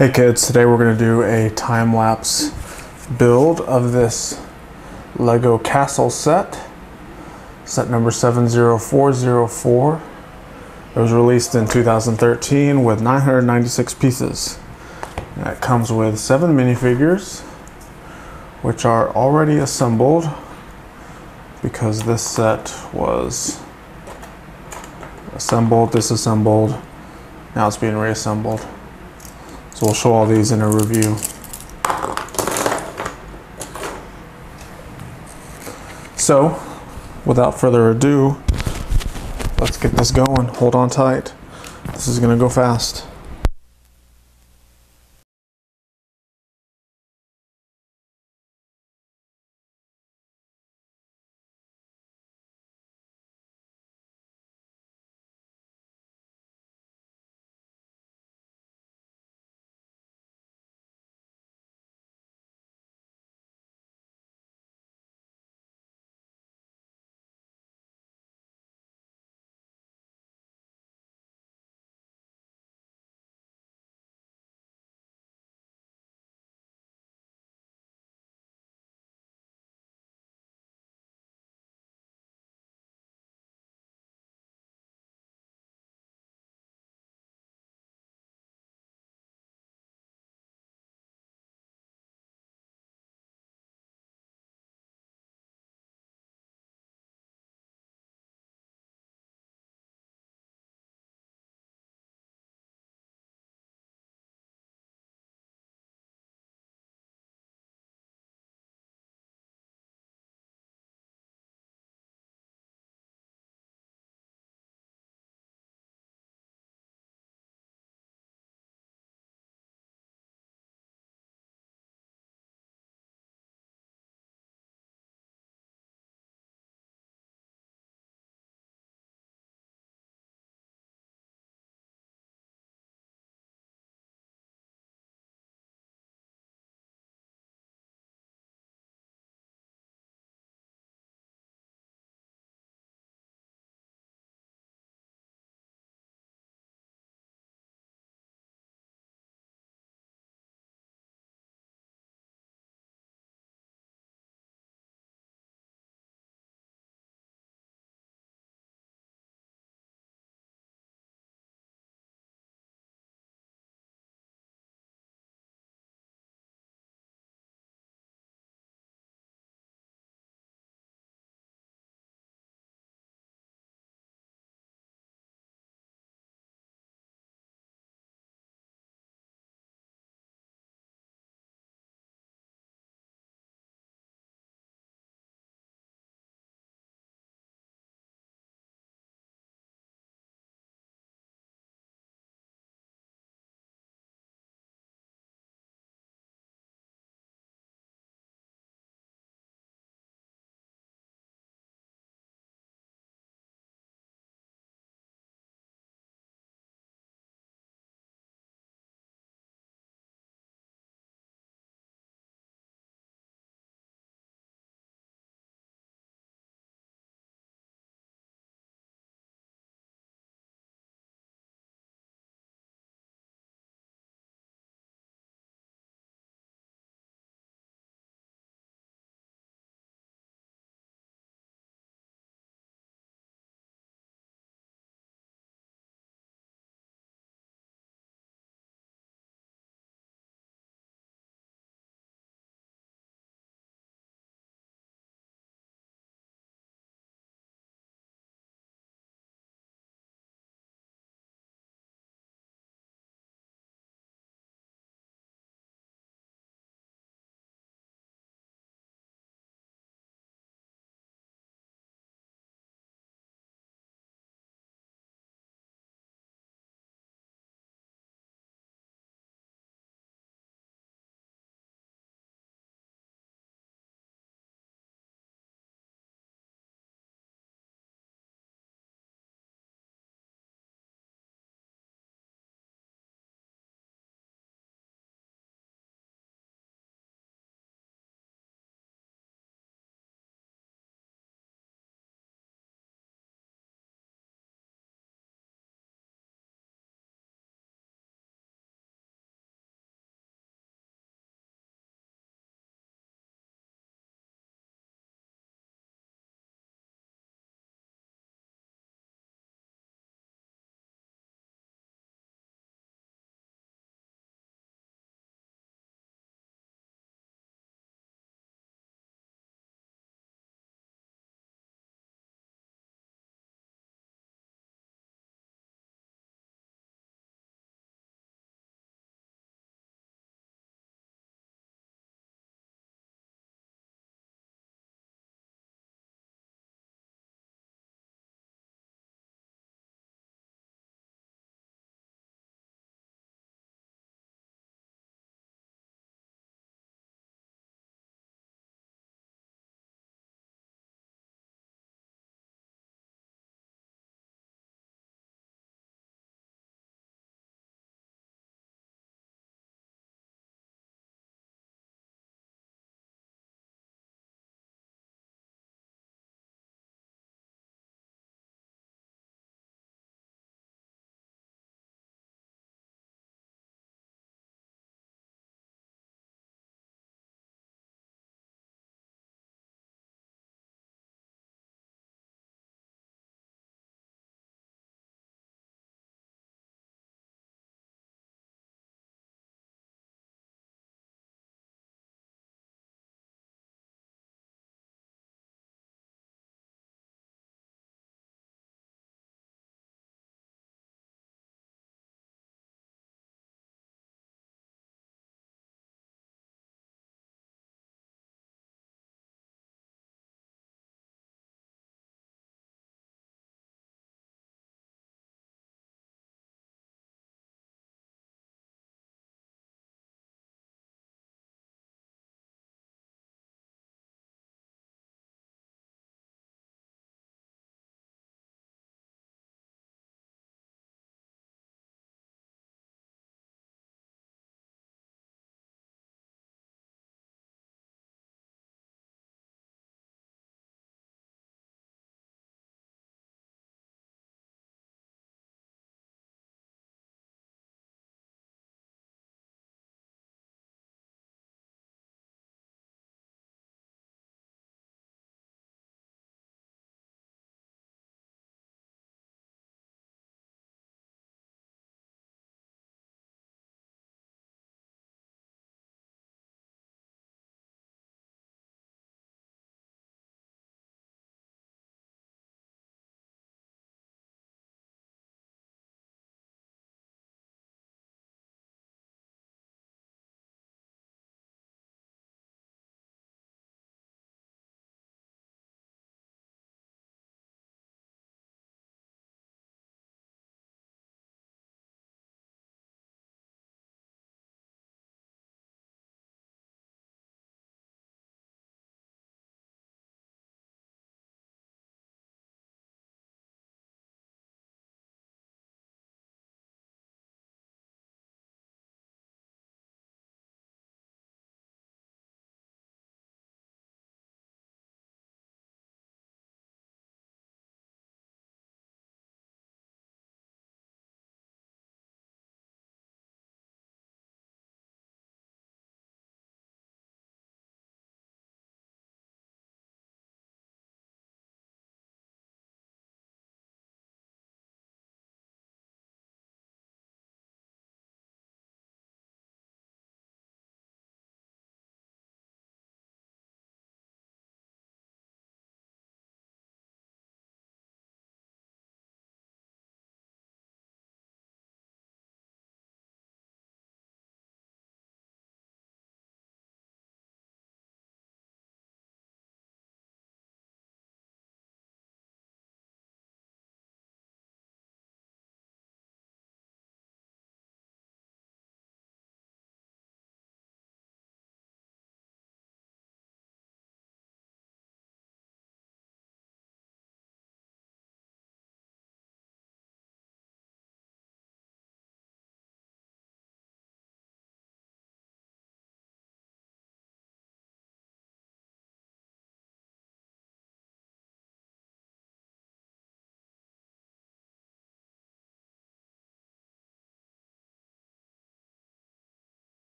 Hey kids, today we're going to do a time-lapse build of this Lego castle set. Set number 70404. It was released in 2013 with 996 pieces. And it comes with seven minifigures, which are already assembled because this set was assembled, disassembled, now it's being reassembled. So we'll show all these in a review. So, without further ado, let's get this going. Hold on tight. This is going to go fast.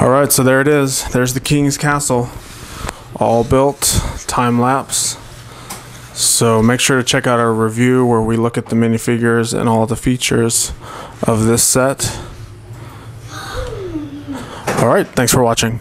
All right, so there it is. There's the King's Castle, all built, time lapse. So make sure to check out our review where we look at the minifigures and all the features of this set. All right, thanks for watching.